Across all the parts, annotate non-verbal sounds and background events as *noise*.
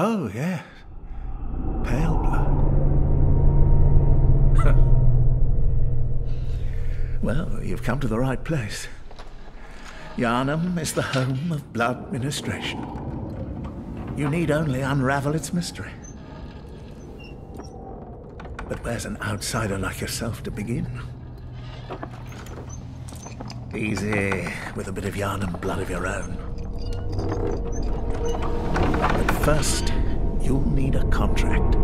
Oh, yes. Pale blood. *laughs* well, you've come to the right place. Yharnam is the home of blood ministration. You need only unravel its mystery. But where's an outsider like yourself to begin? Easy, with a bit of Yharnam blood of your own. But first, you'll need a contract.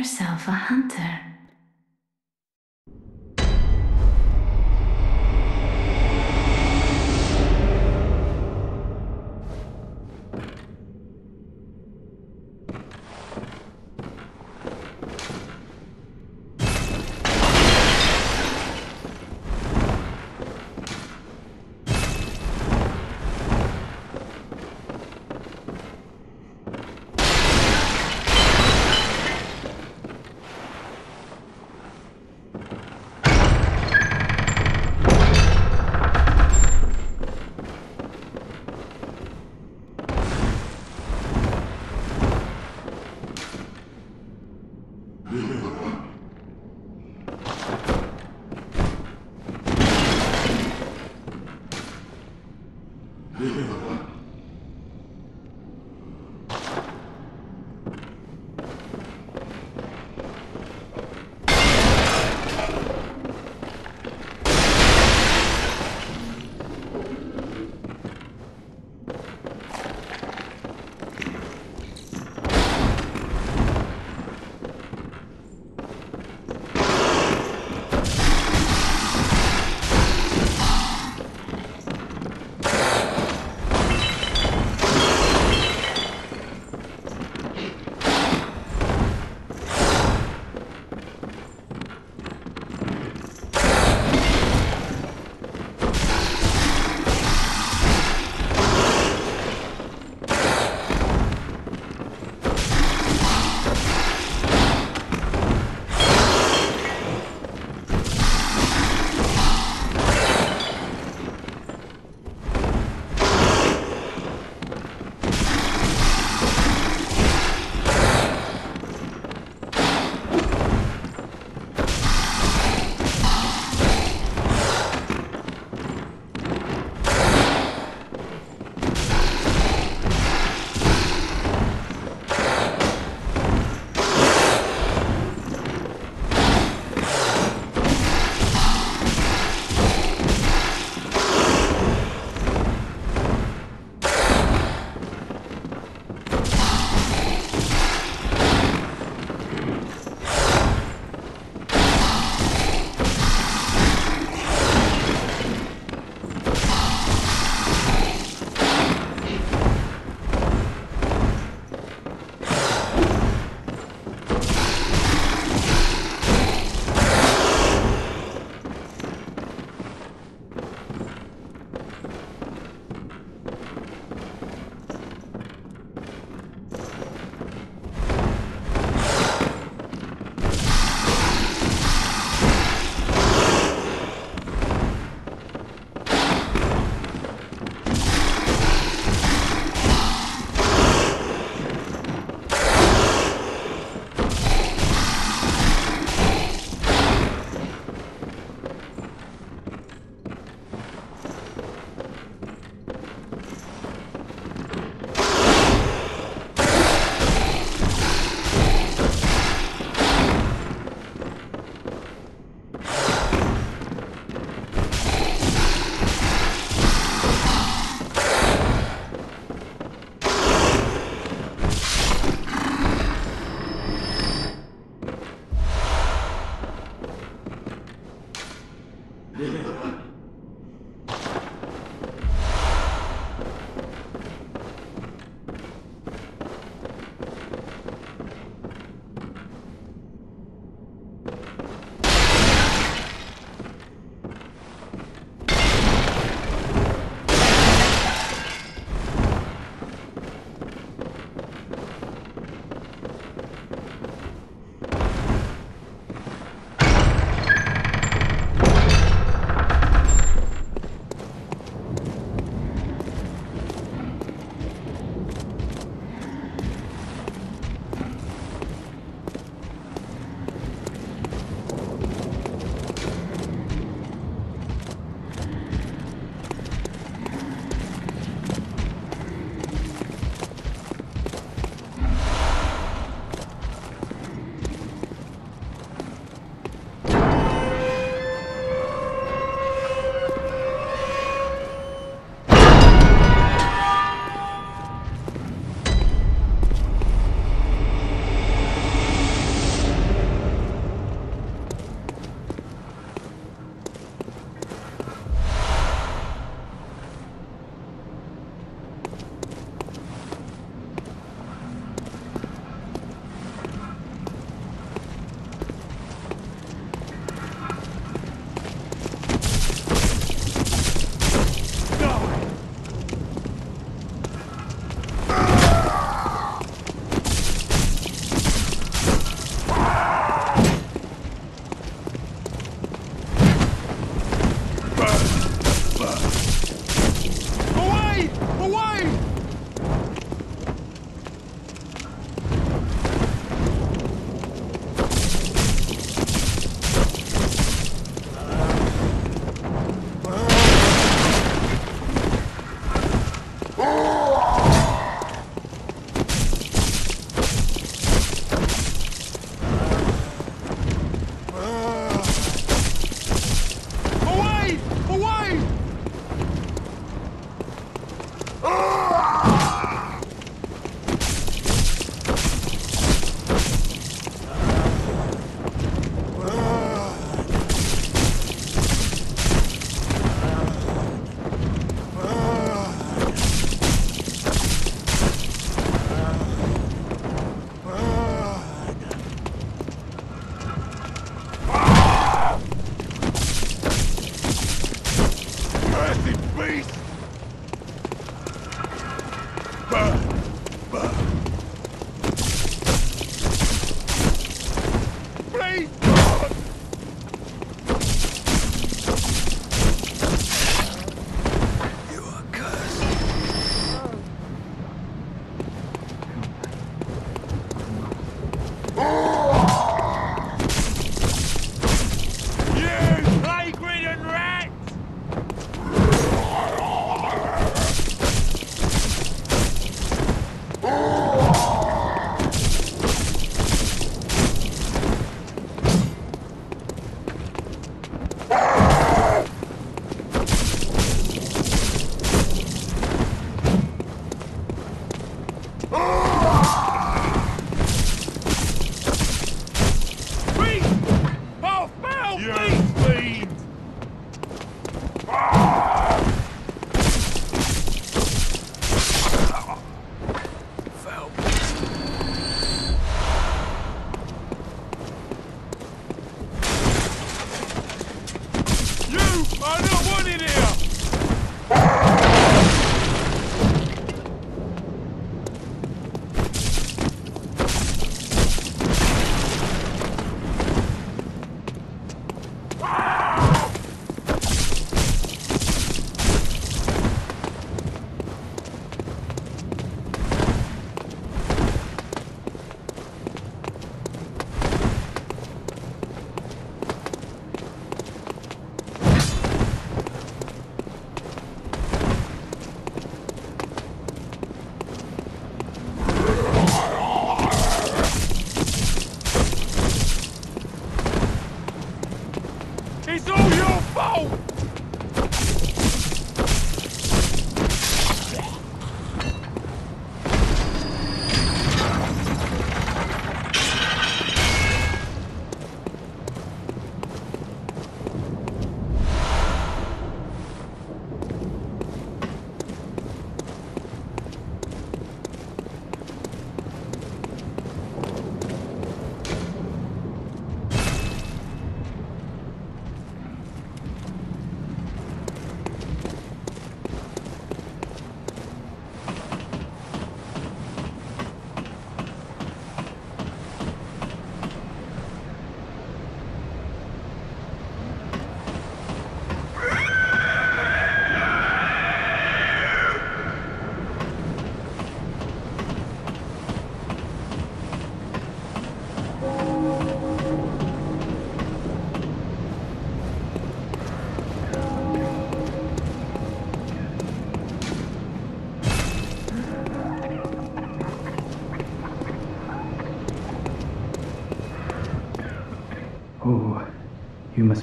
Yourself a hunter.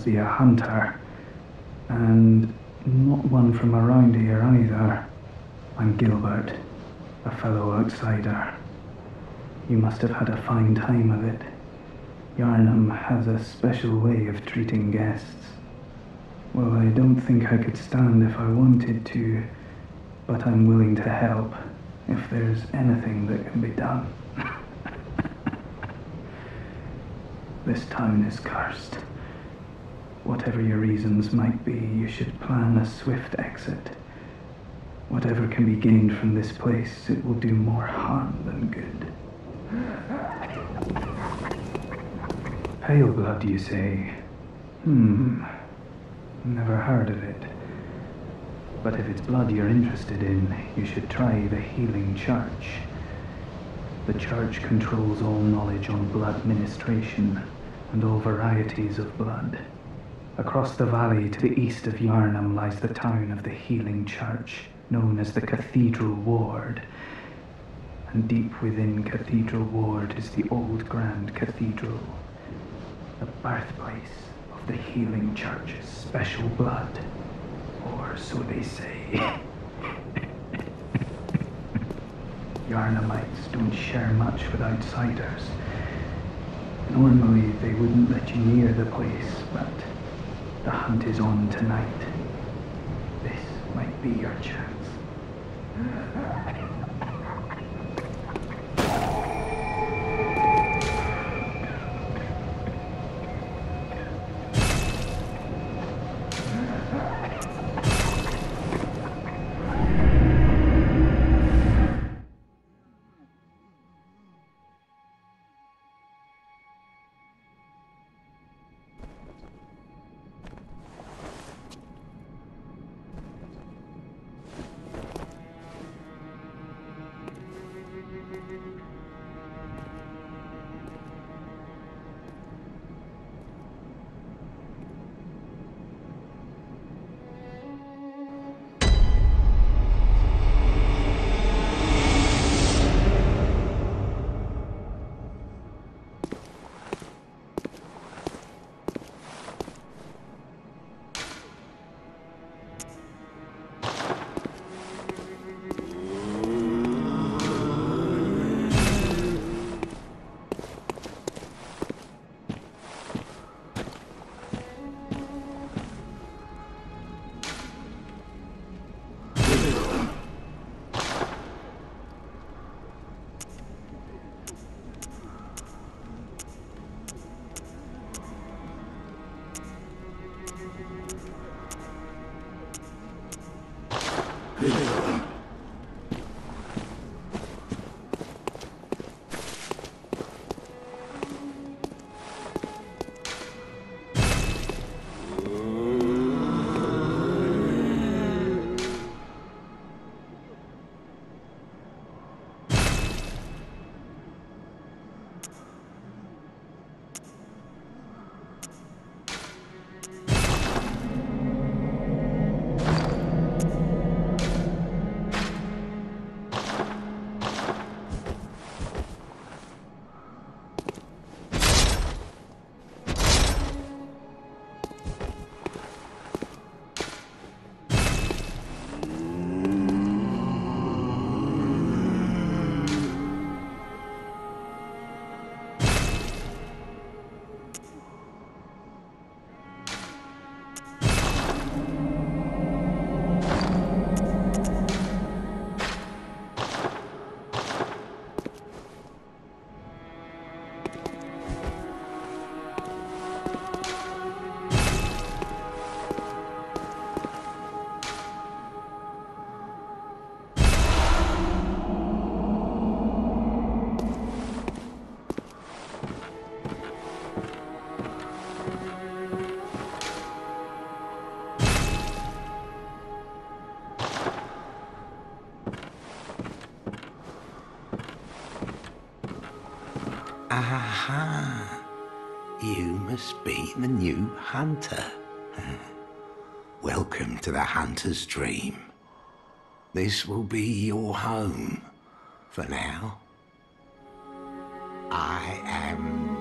Be a hunter. And not one from around here either. I'm Gilbert, a fellow outsider. You must have had a fine time of it. Yharnam has a special way of treating guests. Well, I don't think I could stand if I wanted to, but I'm willing to help if there's anything that can be done. *laughs* this town is cursed. Whatever your reasons might be, you should plan a swift exit. Whatever can be gained from this place, it will do more harm than good. Pale blood, you say? Hmm. Never heard of it. But if it's blood you're interested in, you should try the Healing Church. The church controls all knowledge on blood ministration and all varieties of blood. Across the valley to the east of Yharnam lies the town of the Healing Church, known as the Cathedral Ward. And deep within Cathedral Ward is the old Grand Cathedral, the birthplace of the Healing Church's special blood. Or so they say. *laughs* Yharnamites don't share much with outsiders. Normally, they wouldn't let you near the place, the hunt is on tonight. This might be your chance. *laughs* to the hunter's dream. This will be your home for now. I am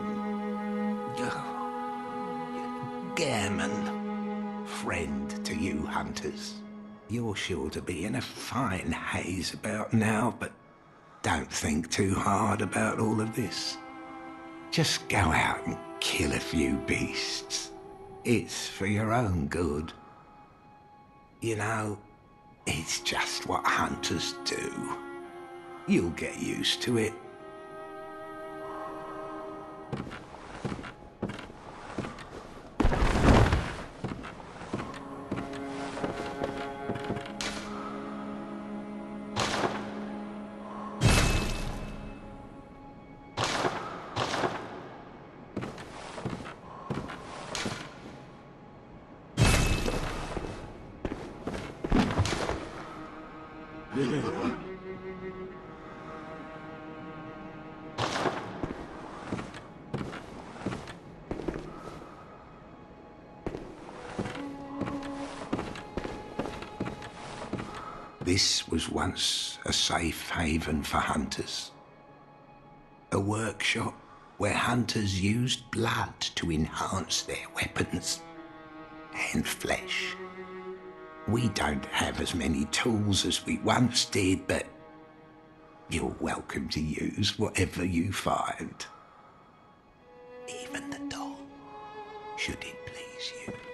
Gehrman. Friend to you hunters. You're sure to be in a fine haze about now, but don't think too hard about all of this. Just go out and kill a few beasts. It's for your own good. You know, it's just what hunters do. You'll get used to it. Once a safe haven for hunters. A workshop where hunters used blood to enhance their weapons and flesh. We don't have as many tools as we once did, but you're welcome to use whatever you find. Even the doll, should it please you.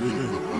Mm-hmm.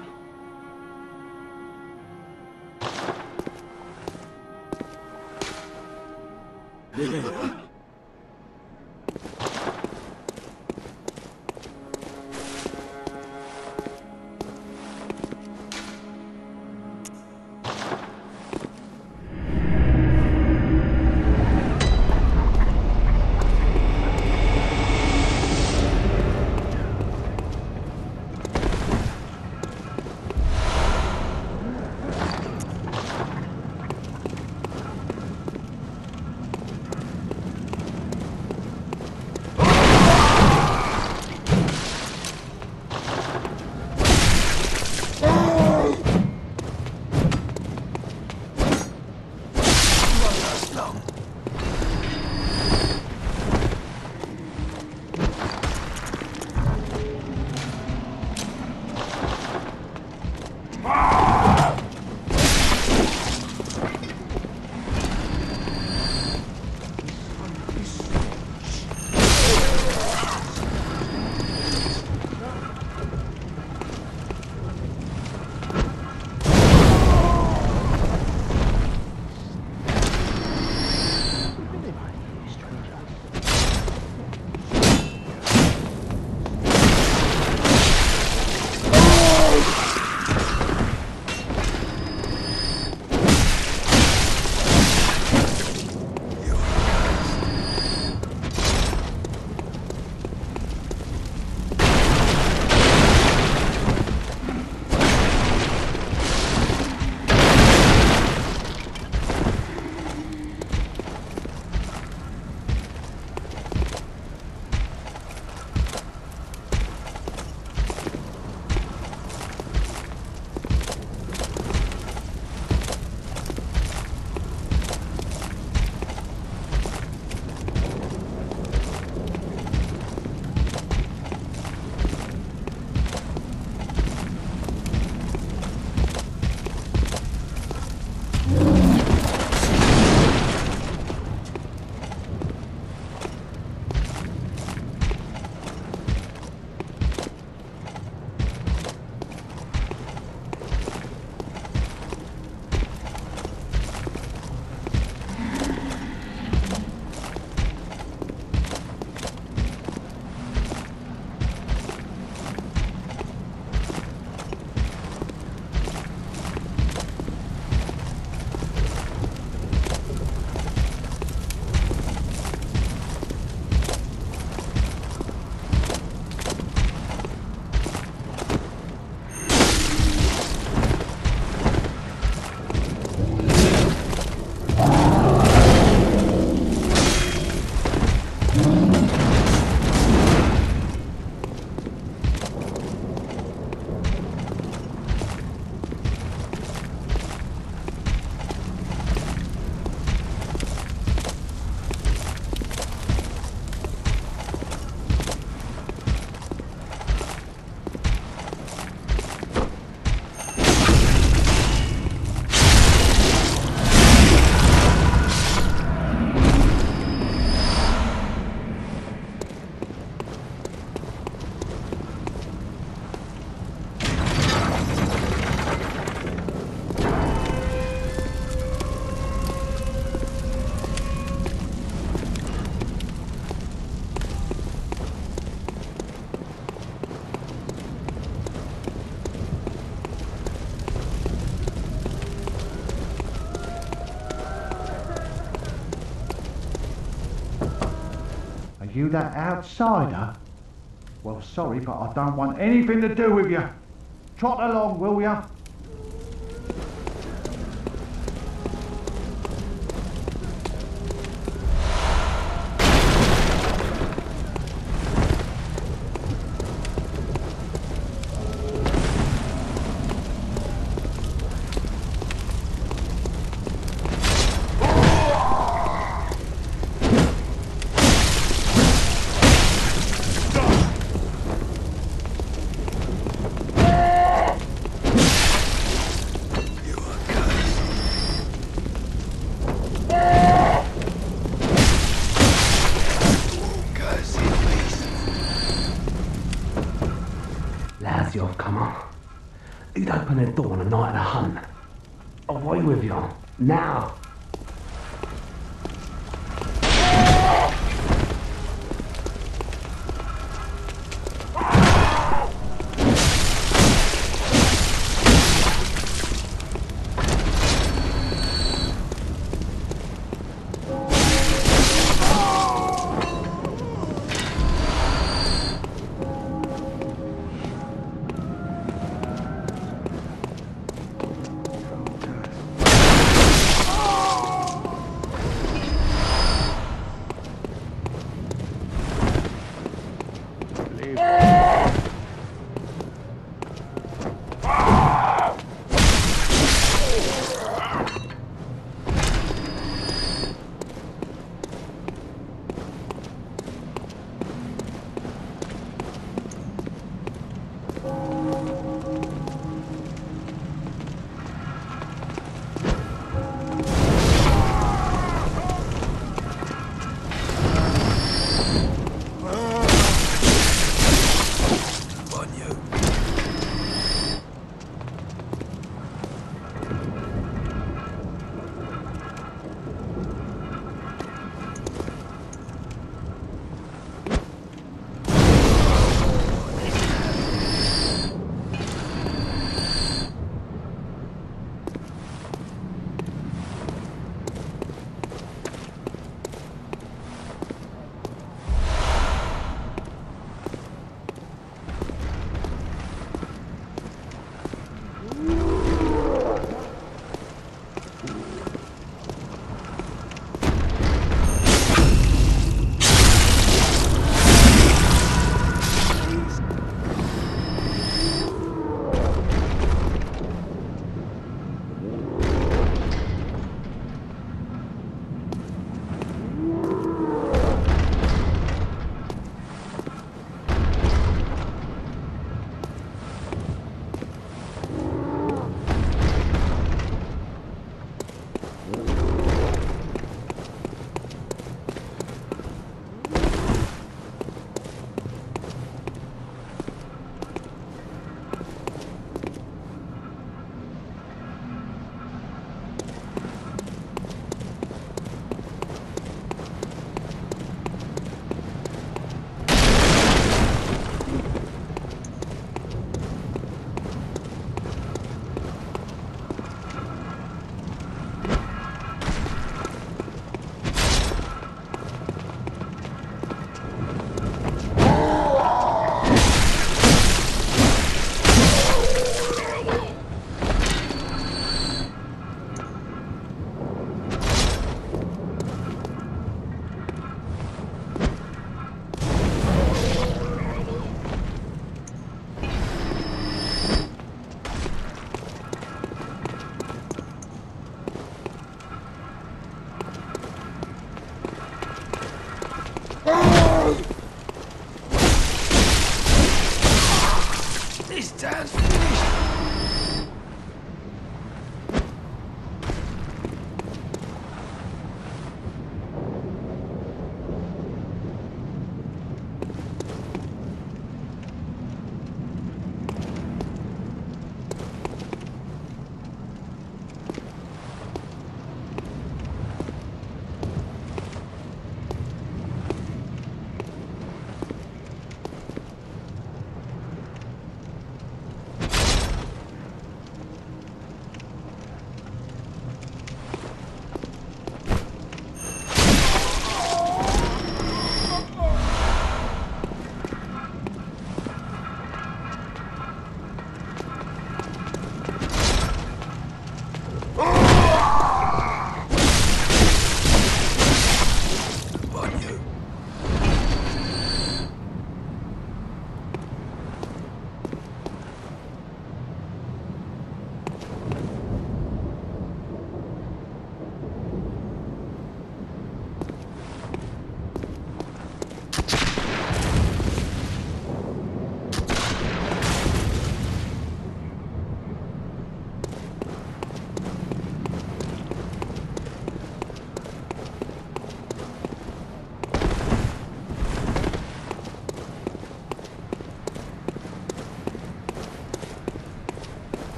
long. You that outsider? Well, sorry, but I don't want anything to do with you. Trot along, will ya?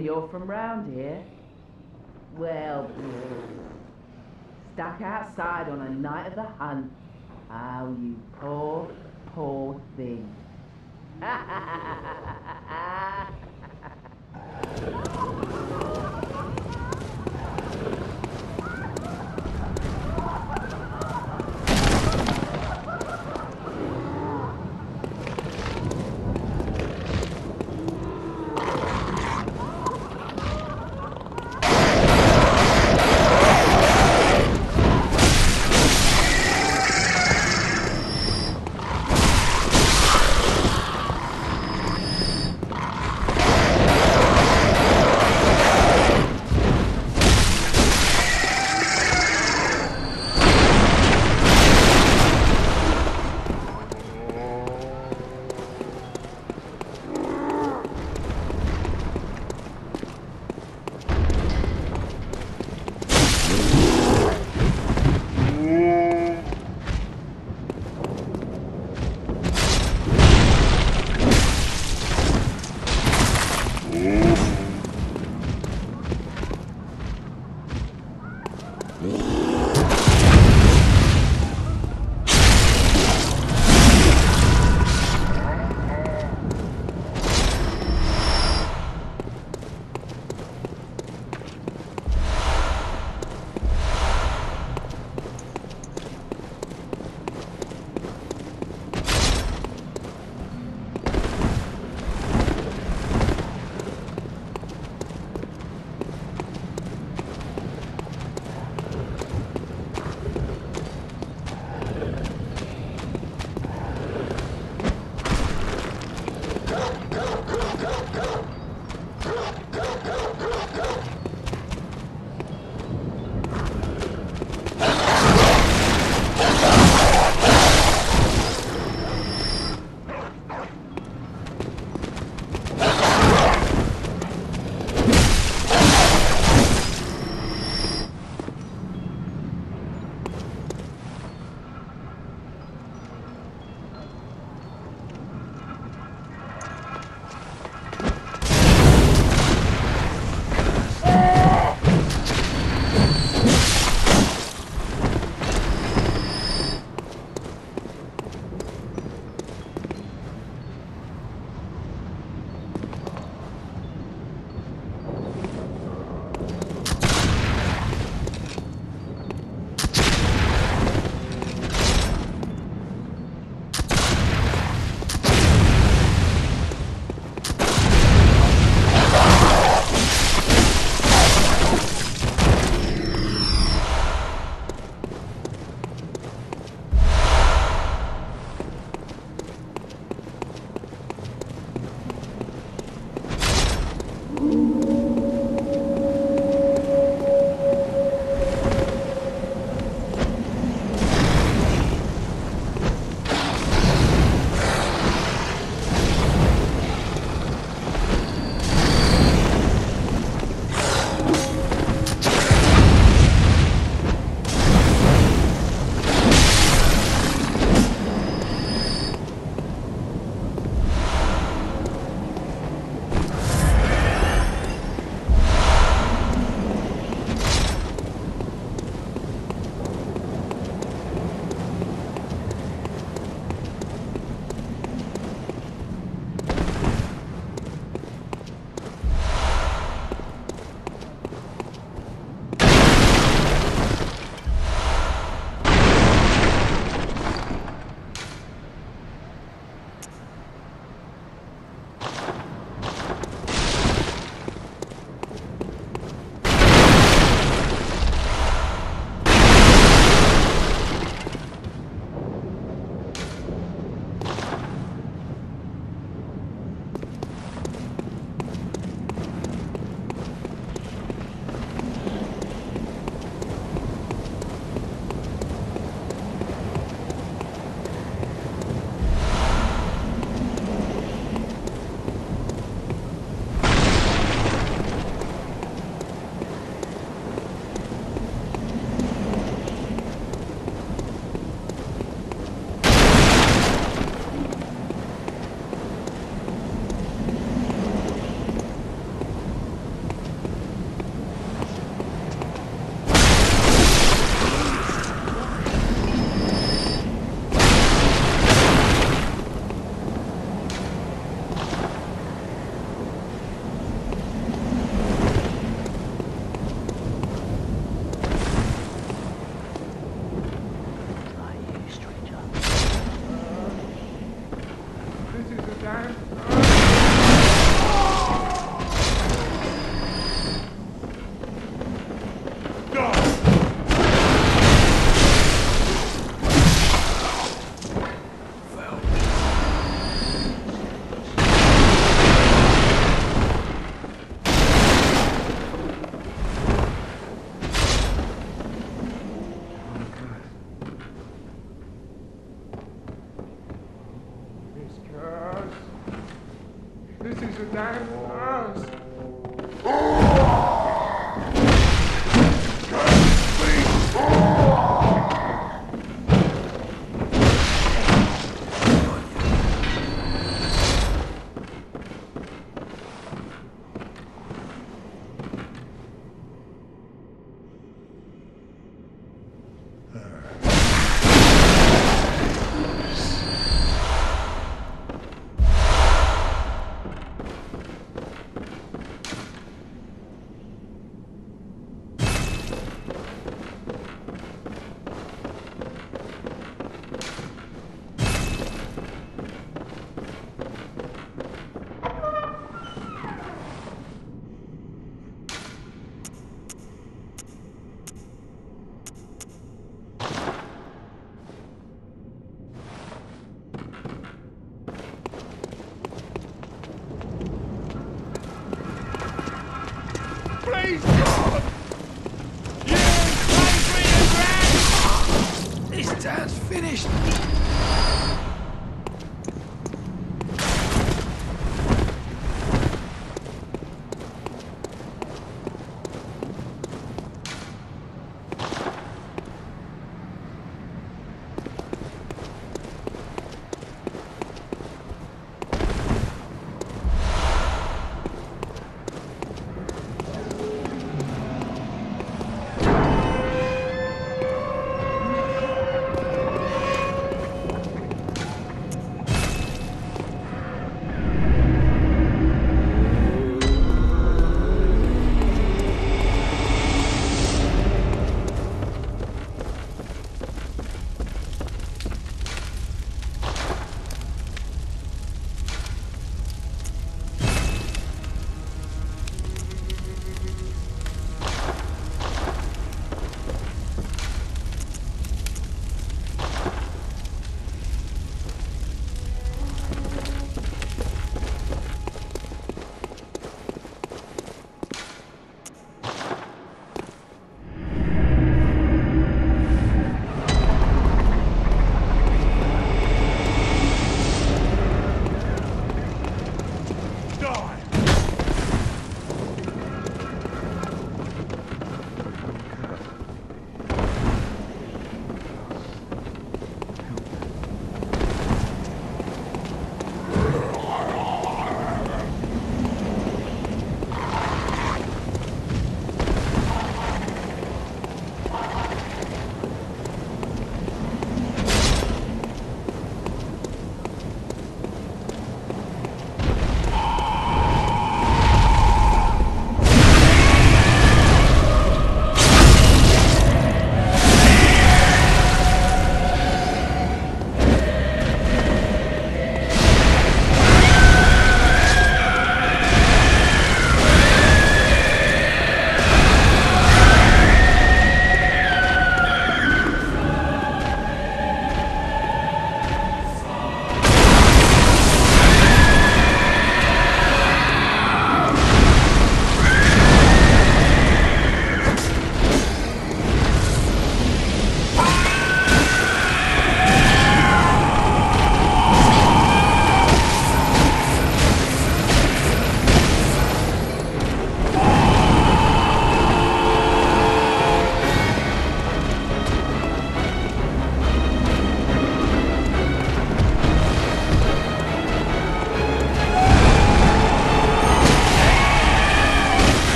You're from round here. Well, stuck outside on a night of the hunt. Oh, you poor, poor thing. *laughs*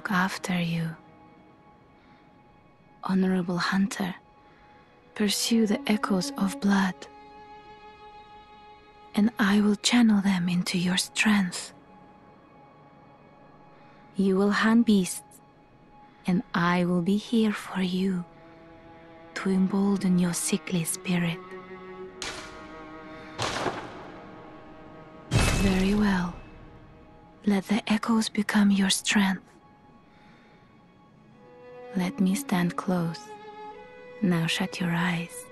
look after you. Honorable hunter, pursue the echoes of blood, and I will channel them into your strength. You will hunt beasts, and I will be here for you to embolden your sickly spirit. Very well. Let the echoes become your strength. Let me stand close. Now shut your eyes.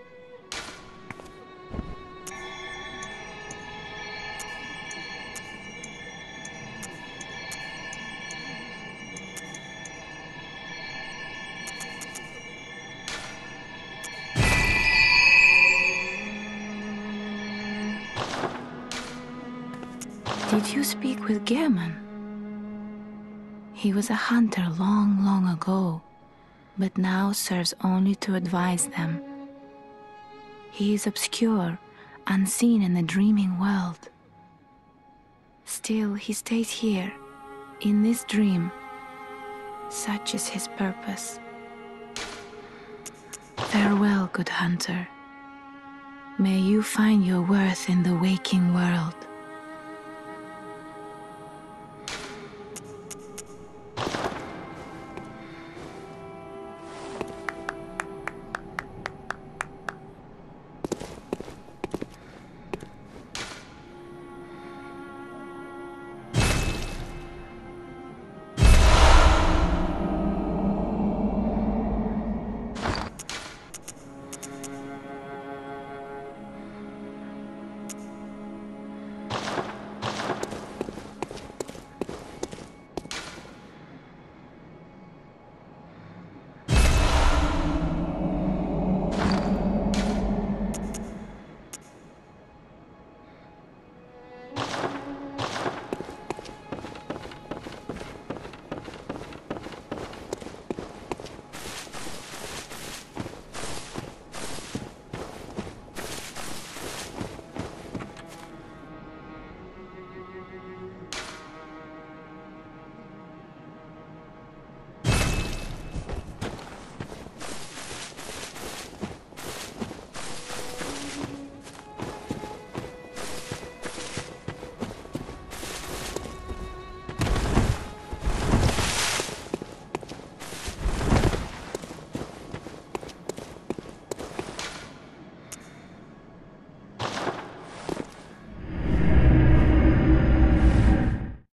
Did you speak with Gehrman? He was a hunter long, long ago, but now serves only to advise them. He is obscure, unseen in the dreaming world. Still, he stays here, in this dream. Such is his purpose. Farewell, good hunter. May you find your worth in the waking world.